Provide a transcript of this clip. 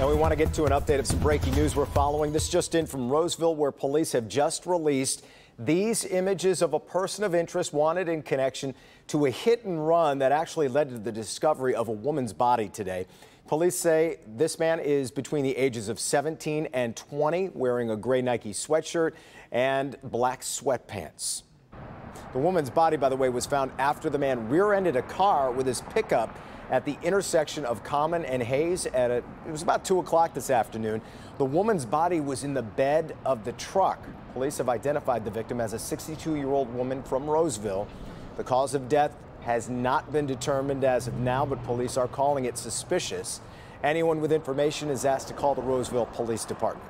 Now we want to get to an update of some breaking news we're following. This just in from Roseville, where police have just released these images of a person of interest wanted in connection to a hit and run that actually led to the discovery of a woman's body today. Police say this man is between the ages of 17 and 20, wearing a gray Nike sweatshirt and black sweatpants. The woman's body, by the way, was found after the man rear ended a car with his pickup at the intersection of Common and Hayes at a, it was about 2 o'clock this afternoon. The woman's body was in the bed of the truck. Police have identified the victim as a 62-year-old woman from Roseville. The cause of death has not been determined as of now, but police are calling it suspicious. Anyone with information is asked to call the Roseville Police Department.